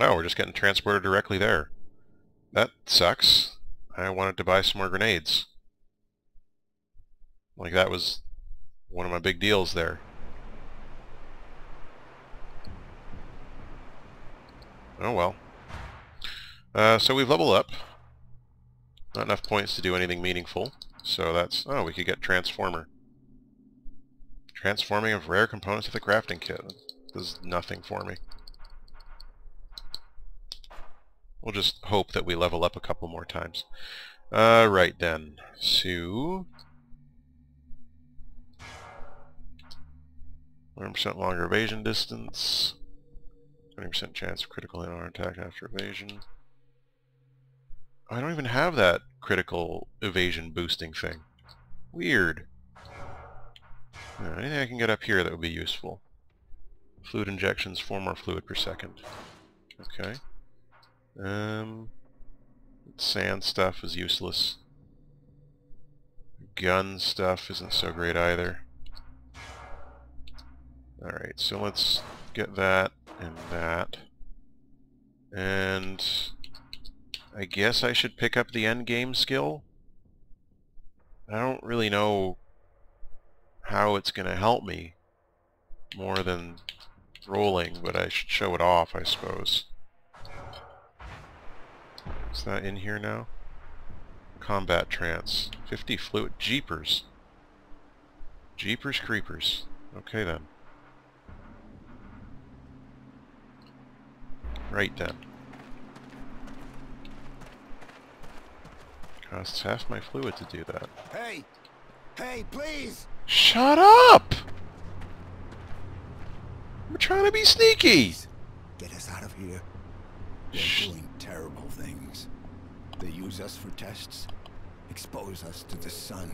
Oh, we're just getting transported directly there. That sucks. I wanted to buy some more grenades. Like that was one of my big deals there. Oh well. Uh, so we've leveled up. Not enough points to do anything meaningful. So that's... Oh, we could get Transformer. Transforming of rare components of the crafting kit. Does nothing for me. We'll just hope that we level up a couple more times. Uh, right then. So... 100% longer evasion distance. 20% chance of critical hit attack after evasion. I don't even have that critical evasion boosting thing. Weird. Anything I can get up here that would be useful. Fluid injections, 4 more fluid per second. Okay. Um, sand stuff is useless. Gun stuff isn't so great either. Alright, so let's get that and that. And I guess I should pick up the endgame skill. I don't really know how it's going to help me more than rolling, but I should show it off, I suppose. Is that in here now? Combat trance. 50 fluid. Jeepers. Jeepers creepers. Okay then. Right then. Costs half my fluid to do that. Hey! Hey, please! Shut up! I'm trying to be sneaky! Get us out of here. They're doing terrible things. They use us for tests, expose us to the sun.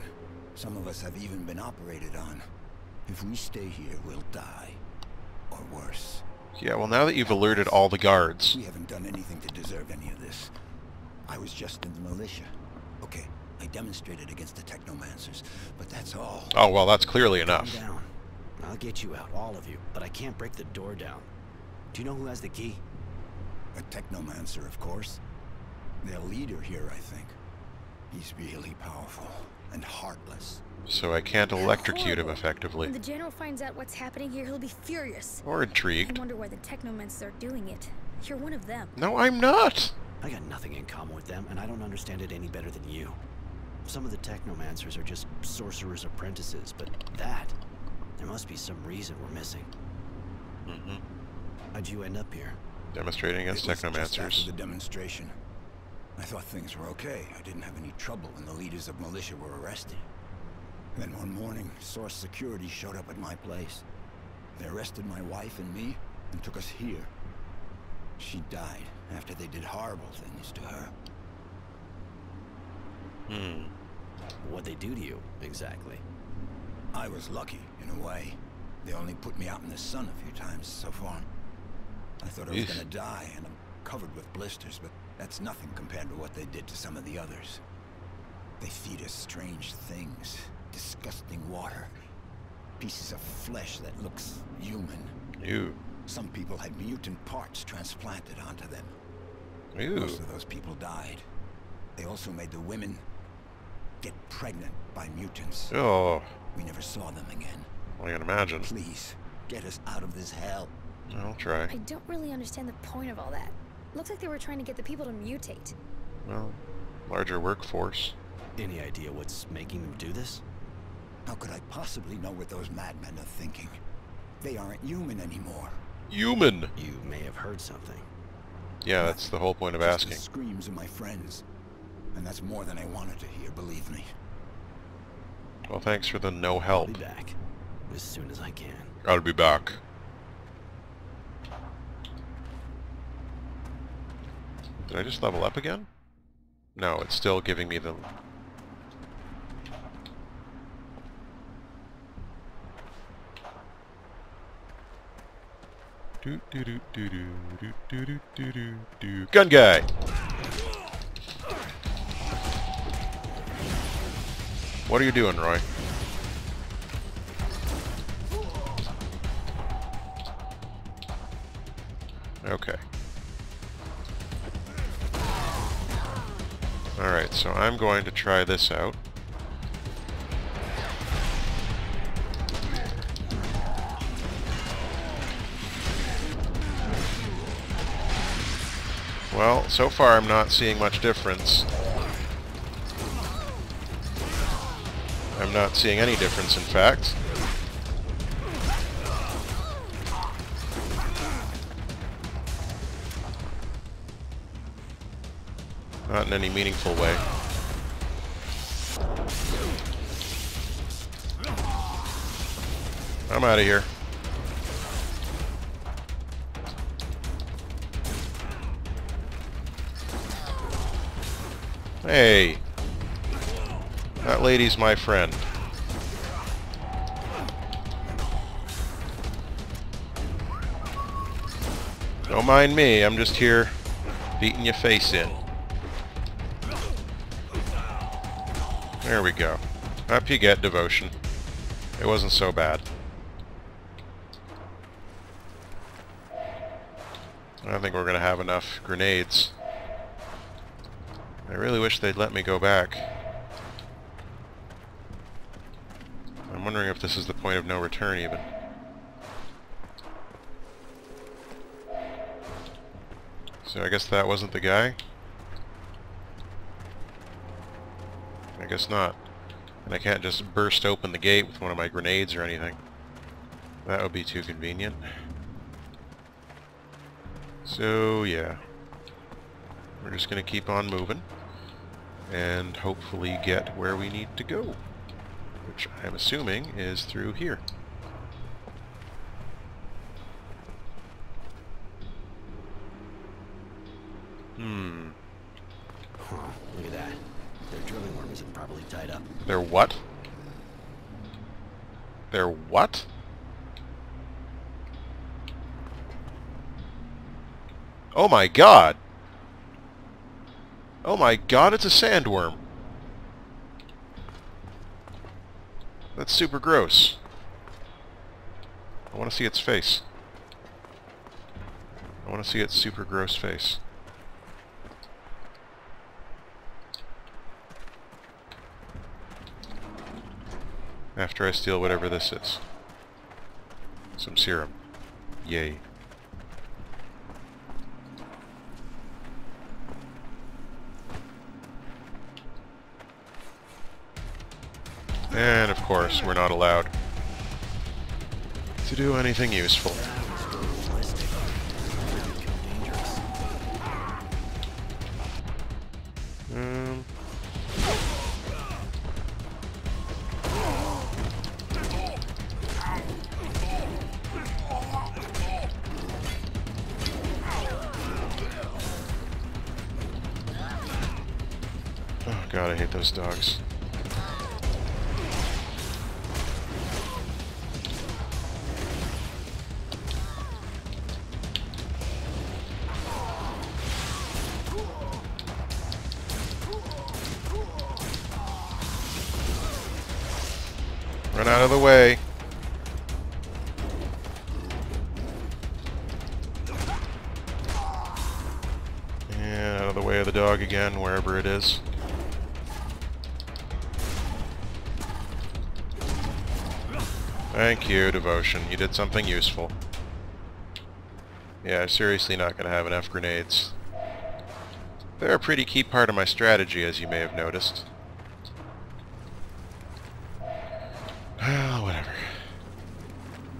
Some of us have even been operated on. If we stay here, we'll die. Or worse. Yeah, well now that you've alerted all the guards... We haven't done anything to deserve any of this. I was just in the militia. Okay, I demonstrated against the Technomancers, but that's all. Oh, well, that's clearly Calm enough. down. I'll get you out, all of you, but I can't break the door down. Do you know who has the key? A Technomancer, of course. Their leader here, I think. He's really powerful and heartless. So I can't electrocute him effectively. When the general finds out what's happening here, he'll be furious. Or intrigued. I intrigued. wonder why the technomans are doing it. You're one of them. No, I'm not! I got nothing in common with them, and I don't understand it any better than you. Some of the technomancers are just sorcerers' apprentices, but that... There must be some reason we're missing. hmm How'd you end up here? Demonstrating against It after technomancers. the demonstration. I thought things were okay. I didn't have any trouble when the leaders of militia were arrested. Then one morning, Source Security showed up at my place. They arrested my wife and me and took us here. She died after they did horrible things to her. Hmm. What'd they do to you, exactly? I was lucky, in a way. They only put me out in the sun a few times so far. I thought I was Eesh. gonna die, and I'm covered with blisters, but that's nothing compared to what they did to some of the others. They feed us strange things, disgusting water, pieces of flesh that looks human. Ew. Some people had mutant parts transplanted onto them. Ew. Most of those people died. They also made the women get pregnant by mutants. Oh, We never saw them again. I can imagine. Please, get us out of this hell. I'll try. I don't really understand the point of all that. Looks like they were trying to get the people to mutate. Well, larger workforce. Any idea what's making them do this? How could I possibly know what those madmen are thinking? They aren't human anymore. Human! You may have heard something. Yeah, that's the whole point of Just the asking. screams of my friends. And that's more than I wanted to hear, believe me. Well, thanks for the no help. I'll help. be back as soon as I can. I'll be back. Did I just level up again? No, it's still giving me the... Do, do, do, do, do, do, do, do, do, do. Gun guy! What are you doing, Roy? Okay. Alright, so I'm going to try this out. Well, so far I'm not seeing much difference. I'm not seeing any difference, in fact. In any meaningful way. I'm out of here. Hey! That lady's my friend. Don't mind me, I'm just here beating your face in. There we go. Up you get, devotion. It wasn't so bad. I don't think we're going to have enough grenades. I really wish they'd let me go back. I'm wondering if this is the point of no return even. So I guess that wasn't the guy? Guess not. And I can't just burst open the gate with one of my grenades or anything. That would be too convenient. So, yeah. We're just going to keep on moving and hopefully get where we need to go, which I'm assuming is through here. Hmm. Huh, look at that. Their drilling worms are probably tied up. They're what? They're what? Oh my god! Oh my god, it's a sandworm! That's super gross. I want to see its face. I want to see its super gross face. After I steal whatever this is. Some serum. Yay. And of course, we're not allowed to do anything useful. Um, oh god, I hate those dogs. Thank you, Devotion. You did something useful. Yeah, seriously not going to have enough grenades. They're a pretty key part of my strategy, as you may have noticed. Well, ah, whatever.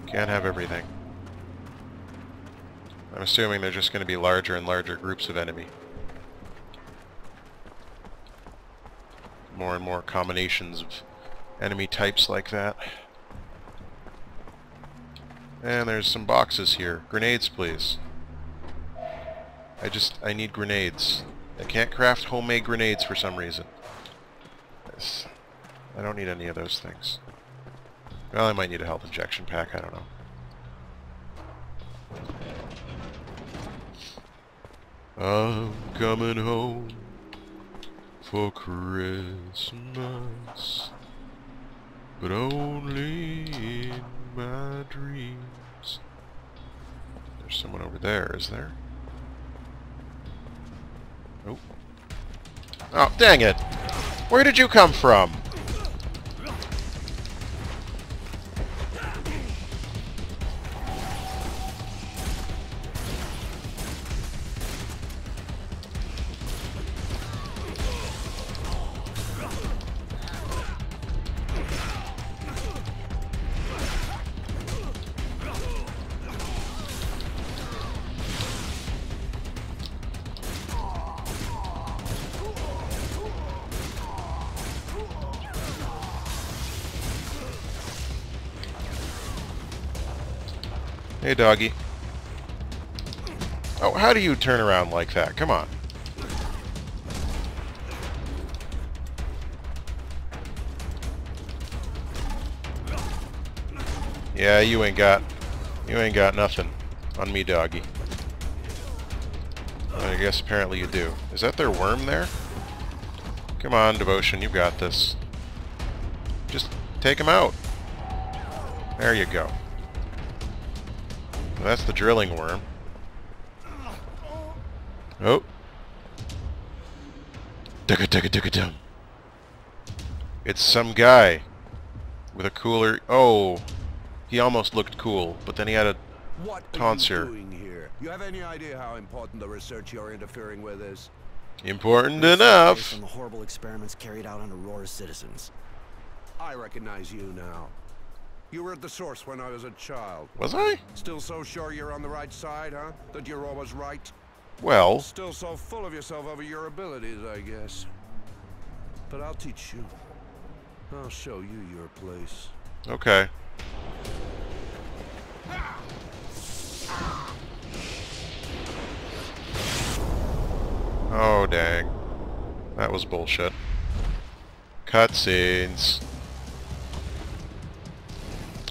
Can't have everything. I'm assuming they're just going to be larger and larger groups of enemy. More and more combinations of enemy types like that. And there's some boxes here. Grenades, please. I just, I need grenades. I can't craft homemade grenades for some reason. I don't need any of those things. Well, I might need a health injection pack, I don't know. I'm coming home for Christmas, but only in my dreams. There's someone over there, is there? Nope. Oh, dang it! Where did you come from? Hey, doggy. Oh, how do you turn around like that? Come on. Yeah, you ain't got... You ain't got nothing on me, doggy. I guess apparently you do. Is that their worm there? Come on, Devotion, you've got this. Just take him out. There you go. That's the drilling worm. Oh. Dugga dugga dugga dum. It's some guy with a cooler. Oh, he almost looked cool, but then he had a. What are you doing here? You have any idea how important the research you're interfering with is? Important Based enough. on the horrible experiments carried out on Aurora's citizens. I recognize you now. You were at the source when I was a child. Was I? Still so sure you're on the right side, huh? That you're always right? Well, Still so full of yourself over your abilities, I guess. But I'll teach you. I'll show you your place. okay. Oh, dang. That was bullshit. Cutscenes.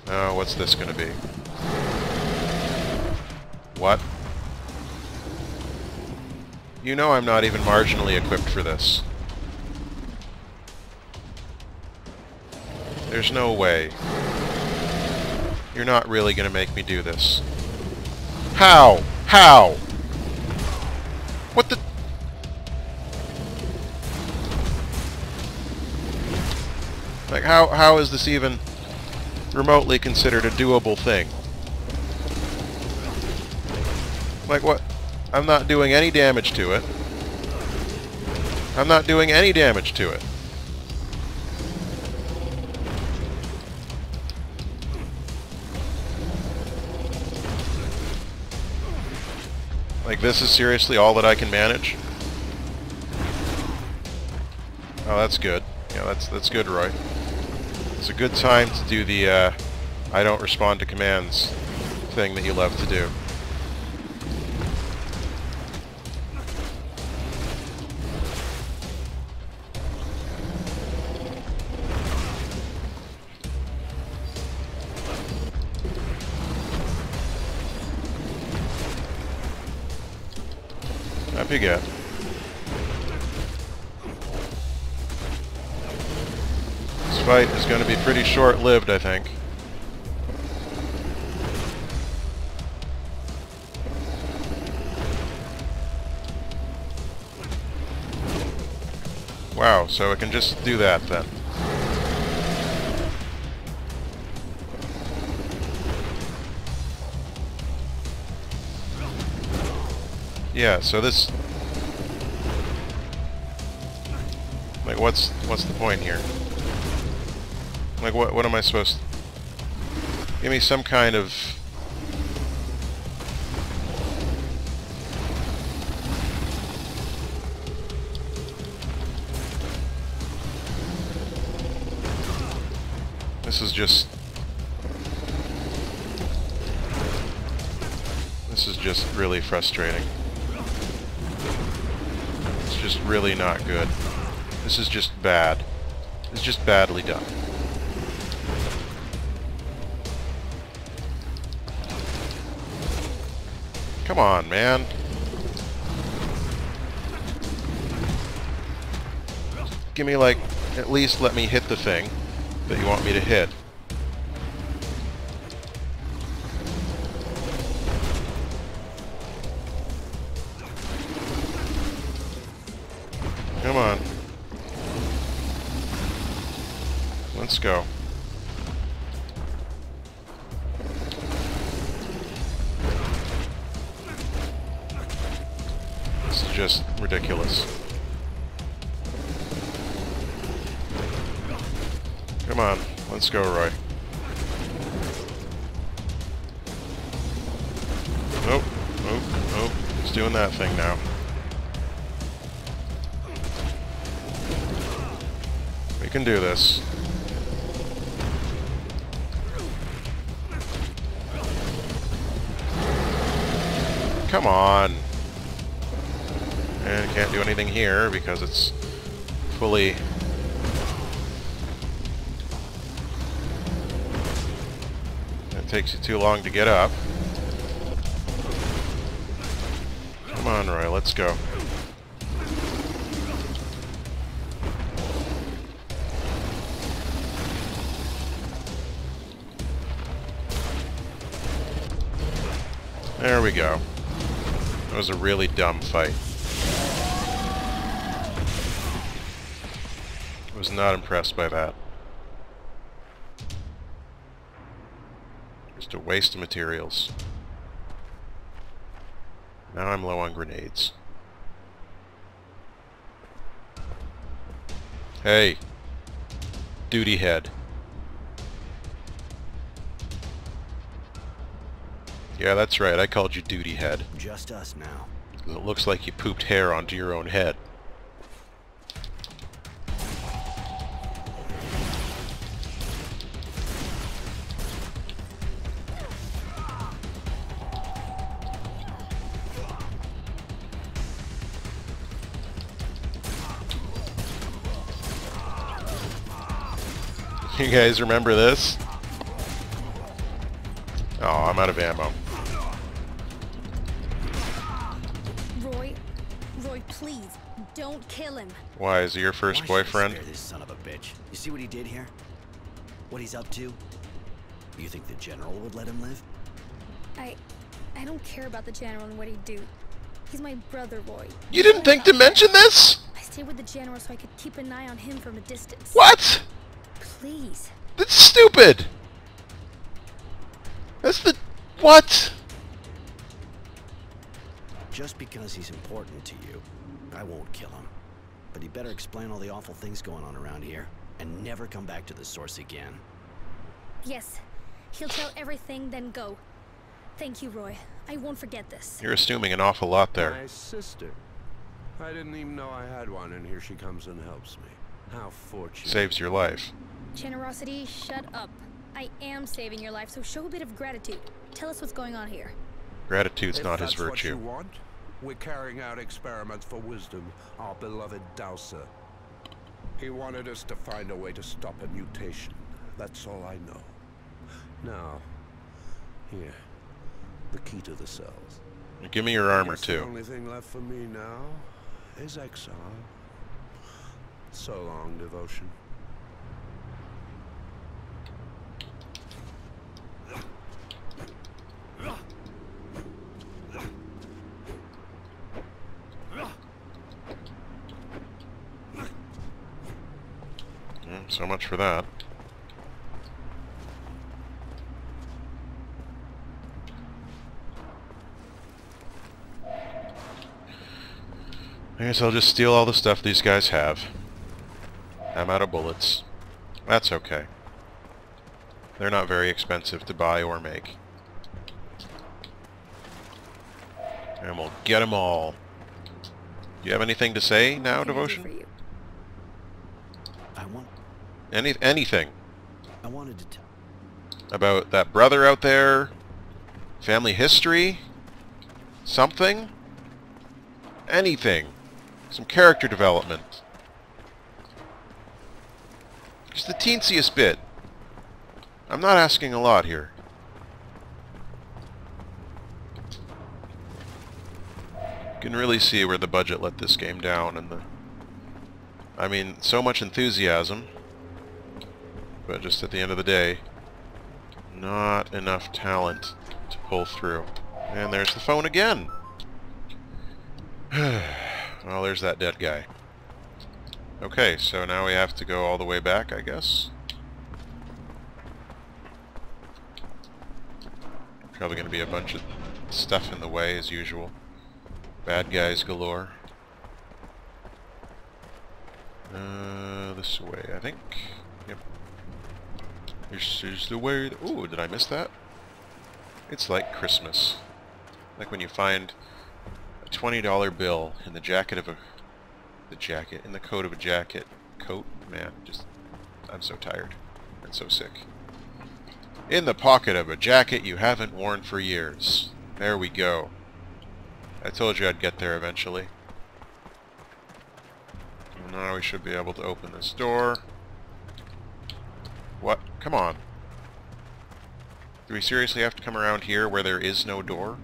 Oh, what's this gonna be? What? You know I'm not even marginally equipped for this. There's no way. You're not really gonna make me do this. How? How? What the... Like, how, how is this even remotely considered a doable thing? Like, what? I'm not doing any damage to it. I'm not doing any damage to it. Like, this is seriously all that I can manage? Oh, that's good. Yeah, that's that's good, Roy. It's a good time to do the, uh, I don't respond to commands thing that you love to do. Short-lived, I think. Wow, so it can just do that then. Yeah, so this... Like, what's what's the point here? Like, what what am I supposed... To... Give me some kind of... This is just... This is just really frustrating. It's just really not good. This is just bad. It's just badly done. Come on, man. Give me, like, at least let me hit the thing that you want me to hit. Come on, let's go, Roy. Nope, nope, nope. He's doing that thing now. We can do this. Come on. And can't do anything here because it's fully... takes you too long to get up. Come on, Roy, let's go. There we go. That was a really dumb fight. I was not impressed by that. Just a waste of materials. Now I'm low on grenades. Hey! Duty head. Yeah, that's right, I called you duty head. Just us now. It looks like you pooped hair onto your own head. You guys remember this? Oh, I'm out of ammo. Roy, Roy, please, don't kill him. Why, is he your first Why should I boyfriend? spare this son of a bitch. You see what he did here? What he's up to? You think the general would let him live? I, I don't care about the general and what he'd do. He's my brother, Roy. You didn't think to mention this? I stayed with the general so I could keep an eye on him from a distance. What? Please. That's stupid! That's the... What? Just because he's important to you, I won't kill him. But he better explain all the awful things going on around here, and never come back to the source again. Yes. He'll tell everything, then go. Thank you, Roy. I won't forget this. You're assuming an awful lot there. My sister. I didn't even know I had one, and here she comes and helps me. How fortunate. Saves your life. Generosity, shut up. I am saving your life, so show a bit of gratitude. Tell us what's going on here. Gratitude's If not his that's what you virtue. want, we're carrying out experiments for wisdom, our beloved Dowser. He wanted us to find a way to stop a mutation. That's all I know. Now, here, the key to the cells. Give me your armor, Guess too. The only thing left for me now is exile. So long, devotion. Mm, So much for that. I guess I'll just steal all the stuff these guys have. I'm out of bullets. That's okay. They're not very expensive to buy or make. And we'll get them all. Do you have anything to say now, What can I Devotion? for you? I want... Any anything I wanted to tell... about that brother out there? Family history? Something? Anything. Some character development. Just the teensiest bit. I'm not asking a lot here. You can really see where the budget let this game down and the I mean, so much enthusiasm, but just at the end of the day, not enough talent to pull through. And there's the phone again. well, there's that dead guy. Okay, so now we have to go all the way back, I guess. Probably going to be a bunch of stuff in the way, as usual. Bad guys galore. Uh, this way, I think. This is the way... Ooh, did I miss that? It's like Christmas. Like when you find a $20 bill in the jacket of a... The jacket, in the coat of a jacket. Coat? Man, just... I'm so tired. And so sick. In the pocket of a jacket you haven't worn for years. There we go. I told you I'd get there eventually. Now we should be able to open this door. What? Come on. Do we seriously have to come around here where there is no door?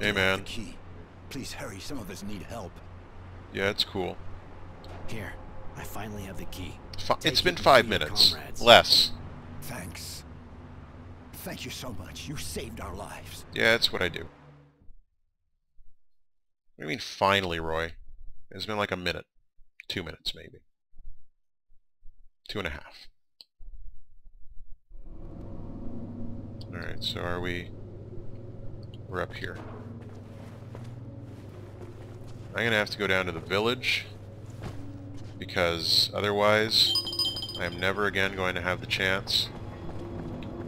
Hey man. Key. Please hurry, some of us need help. Yeah, it's cool. Here, I finally have the key. Fi Take it's it been five minutes. Less. Thanks. Thank you so much. You saved our lives. Yeah, that's what I do. What do you mean finally, Roy? It's been like a minute. Two minutes, maybe. Two and a half. Alright, so are we... We're up here. I'm gonna have to go down to the village because otherwise I am never again going to have the chance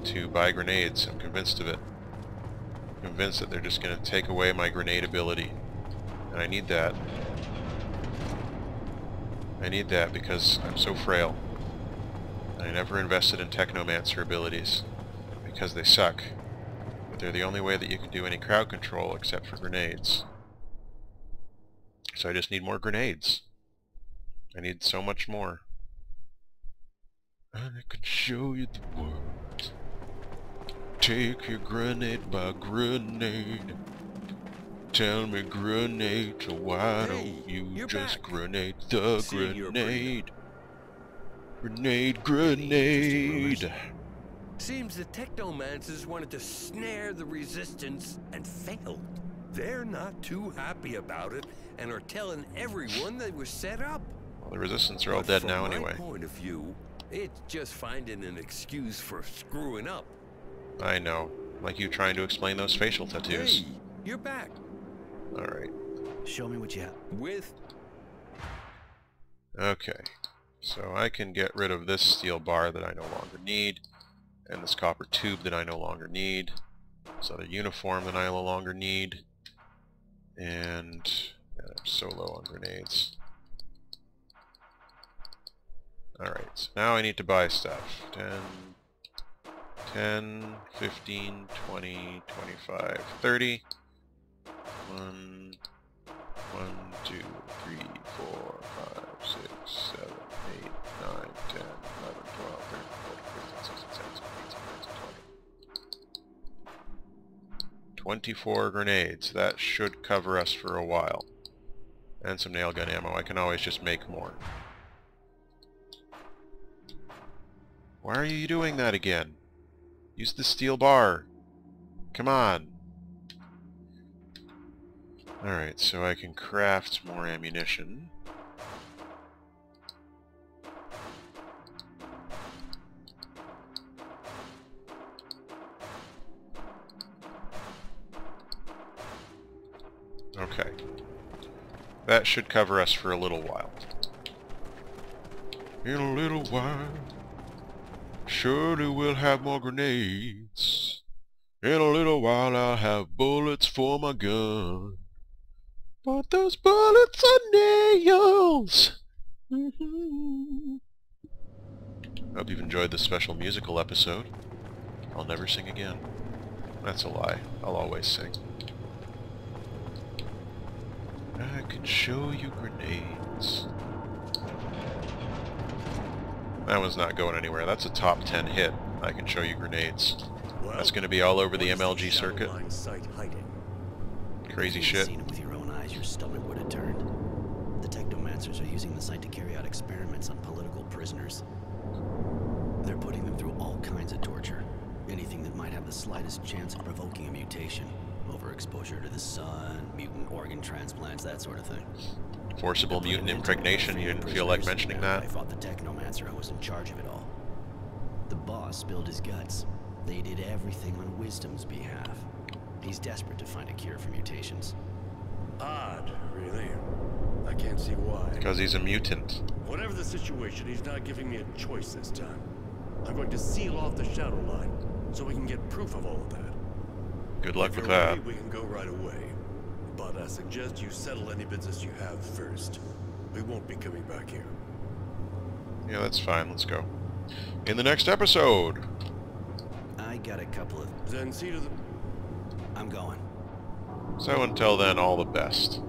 to buy grenades. I'm convinced of it. I'm convinced that they're just going to take away my grenade ability. And I need that. I need that because I'm so frail. I never invested in Technomancer abilities because they suck. But they're the only way that you can do any crowd control except for grenades. So I just need more grenades. I need so much more. And I can show you the world. Take your grenade by grenade. Tell me grenade, so why Hey, don't you just back. grenade the See, grenade? Grenade, grenade. Seems the technomancers wanted to snare the resistance and failed. They're not too happy about it and are telling everyone they were set up. Well, the resistance are all But dead from now my anyway. point of view, it's just finding an excuse for screwing up. I know. Like you trying to explain those facial tattoos. Hey, you're back Alright. Show me what you have. with Okay. So I can get rid of this steel bar that I no longer need, and this copper tube that I no longer need, this other uniform that I no longer need, and yeah, I'm so low on grenades. Alright, so now I need to buy stuff. 10, 10, 15, 20, 25, 30. 1, 1, 2, 3, 4, 5, 6, 7, 8, 9, 10, 11, 12, 13, 14, 15, 16, 17, 18, 19, 20. 24 grenades. That should cover us for a while. And some nail gun ammo. I can always just make more. Why are you doing that again? Use the steel bar. Come on. Alright, so I can craft more ammunition. Okay. That should cover us for a little while. In a little while, surely we'll have more grenades. In a little while I'll have bullets for my gun. But those bullets are nails! Mhm. Hope you've enjoyed this special musical episode. I'll never sing again. That's a lie. I'll always sing. I can show you grenades. That one's not going anywhere. That's a top 10 hit. I can show you grenades. That's going to be all over the MLG circuit. Crazy If you'd shit. Your own eyes, your stomach would have turned. The technomancers are using the site to carry out experiments on political prisoners. They're putting them through all kinds of torture. Anything that might have the slightest chance of provoking a mutation. Overexposure to the sun, mutant organ transplants, that sort of thing. Forcible mutant an end to impregnation, you didn't feel like mentioning that? I fought the Technomancer who was in charge of it all. The boss spilled his guts. They did everything on Wisdom's behalf. He's desperate to find a cure for mutations. Odd, really. I can't see why. Because he's a mutant. Whatever the situation, he's not giving me a choice this time. I'm going to seal off the shadow line, so we can get proof of all of that. Good luck if with you're that. ready, we can go right away. But I suggest you settle any business you have first. We won't be coming back here. Yeah, that's fine. Let's go. In the next episode, I got a couple of... Then see to the... I'm going. So until then, all the best.